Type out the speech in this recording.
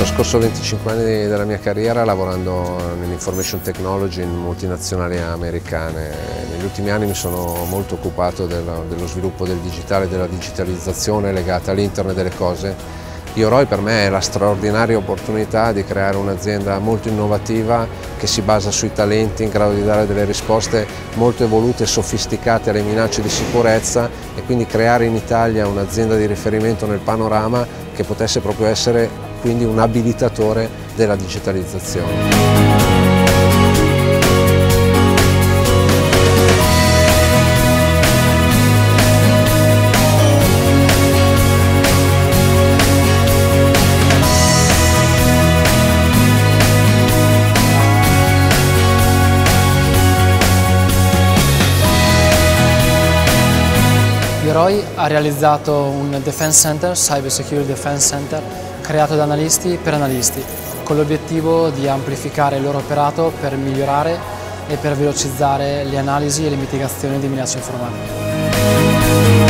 trascorso 25 anni della mia carriera lavorando nell'information technology in multinazionali americane. Negli ultimi anni mi sono molto occupato dello, dello sviluppo del digitale, della digitalizzazione legata all'internet delle cose. IOROI per me è la straordinaria opportunità di creare un'azienda molto innovativa che si basa sui talenti, in grado di dare delle risposte molto evolute e sofisticate alle minacce di sicurezza e quindi creare in Italia un'azienda di riferimento nel panorama che potesse proprio essere quindi un abilitatore della digitalizzazione. Yoroi ha realizzato un Defense Center, Cyber Security Defense Center, creato da analisti per analisti, con l'obiettivo di amplificare il loro operato per migliorare e per velocizzare le analisi e le mitigazioni di minacce informatiche.